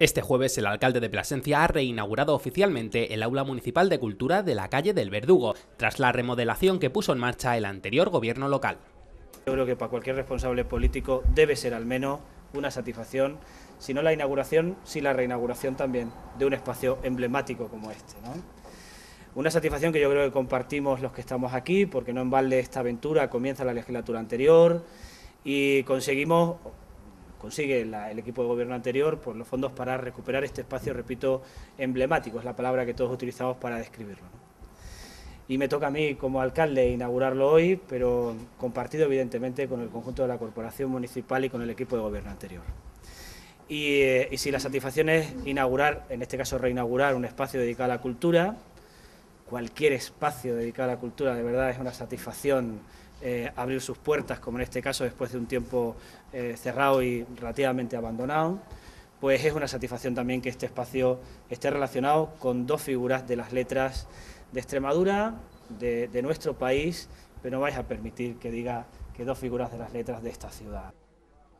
Este jueves el alcalde de Plasencia ha reinaugurado oficialmente el aula municipal de cultura de la calle del Verdugo, tras la remodelación que puso en marcha el anterior gobierno local. Yo creo que para cualquier responsable político debe ser al menos una satisfacción, si no la inauguración, si la reinauguración también de un espacio emblemático como este. Una satisfacción que yo creo que compartimos los que estamos aquí, porque no en balde esta aventura comienza la legislatura anterior y conseguimos consigue el equipo de gobierno anterior por los fondos para recuperar este espacio, repito, emblemático, es la palabra que todos utilizamos para describirlo. Y me toca a mí como alcalde inaugurarlo hoy, pero compartido evidentemente con el conjunto de la corporación municipal y con el equipo de gobierno anterior. Y, eh, y si la satisfacción es inaugurar, en este caso reinaugurar un espacio dedicado a la cultura, cualquier espacio dedicado a la cultura de verdad es una satisfacción eh, abrir sus puertas, como en este caso después de un tiempo eh, cerrado y relativamente abandonado, pues es una satisfacción también que este espacio esté relacionado con dos figuras de las letras de Extremadura, de, nuestro país, pero no vais a permitir que diga que dos figuras de las letras de esta ciudad.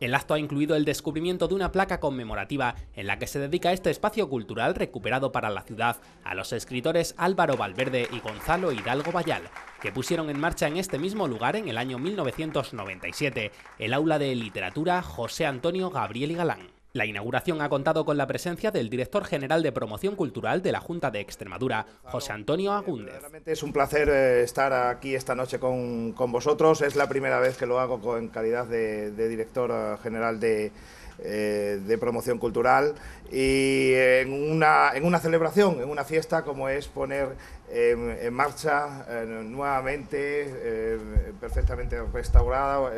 El acto ha incluido el descubrimiento de una placa conmemorativa en la que se dedica este espacio cultural recuperado para la ciudad a los escritores Álvaro Valverde y Gonzalo Hidalgo Bayal, que pusieron en marcha en este mismo lugar en el año 1997 el aula de literatura José Antonio Gabriel y Galán. La inauguración ha contado con la presencia del director general de promoción cultural de la Junta de Extremadura, José Antonio Agúndez. Realmente es un placer eh, estar aquí esta noche con, vosotros. Es la primera vez que lo hago en calidad de, director eh, general de, eh, de promoción cultural y en una, en una celebración, en una fiesta como es poner en, marcha nuevamente, perfectamente restaurada,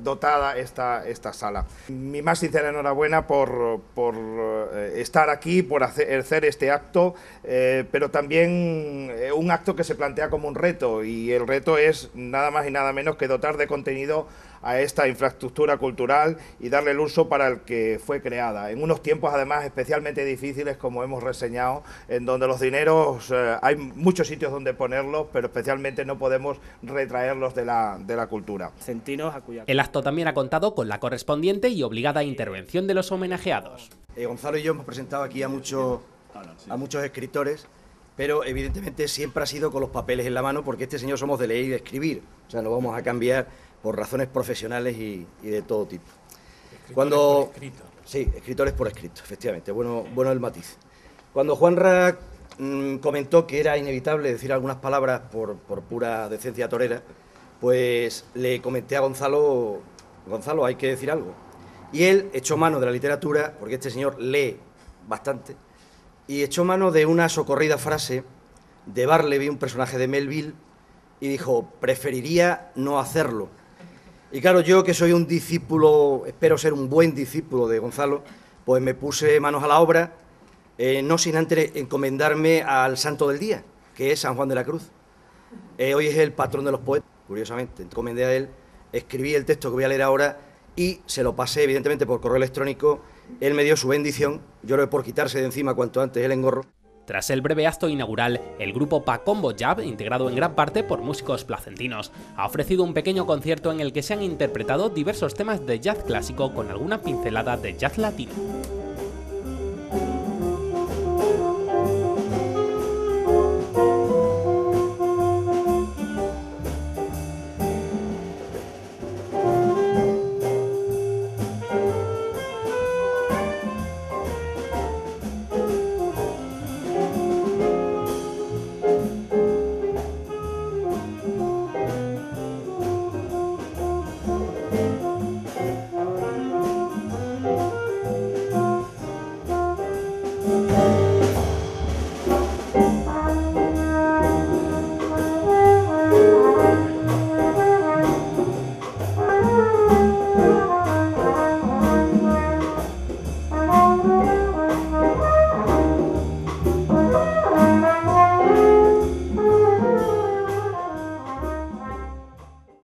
dotada esta, esta sala. Mi más sincera enhorabuena por, por eh, estar aquí, por hacer, este acto, eh, pero también eh, un acto que se plantea como un reto y el reto es nada más y nada menos que dotar de contenido a esta infraestructura cultural y darle el uso para el que fue creada. En unos tiempos además especialmente difíciles como hemos reseñado, en donde los dineros hay muchos sitios donde ponerlos, pero especialmente no podemos retraerlos de la, de la cultura. Centinos a El acto también ha contado con la correspondiente y obligada intervención de los homenajeados. Eh, Gonzalo y yo hemos presentado aquí a, muchos a muchos escritores, pero evidentemente siempre ha sido con los papeles en la mano porque este señor somos de leer y de escribir, o sea, no vamos a cambiar por razones profesionales y, de todo tipo. Cuando Sí, escritores por escrito, efectivamente, bueno, bueno el matiz. Cuando Juan Rack mm, comentó que era inevitable decir algunas palabras por, por pura decencia torera, pues le comenté a Gonzalo, Gonzalo, hay que decir algo. Y él echó mano de la literatura, porque este señor lee bastante, y echó mano de una socorrida frase de Barleby, un personaje de Melville, y dijo, preferiría no hacerlo. Y claro, yo que soy un discípulo, espero ser un buen discípulo de Gonzalo, pues me puse manos a la obra, eh, no sin antes encomendarme al santo del día, que es San Juan de la Cruz. Eh, hoy es el patrón de los poetas curiosamente. Encomendé a él, escribí el texto que voy a leer ahora y se lo pasé, evidentemente, por correo electrónico. Él me dio su bendición, lloré por quitarse de encima cuanto antes el engorro. Tras el breve acto inaugural, el grupo Pacombo Jab, integrado en gran parte por músicos placentinos, ha ofrecido un pequeño concierto en el que se han interpretado diversos temas de jazz clásico con alguna pincelada de jazz latino.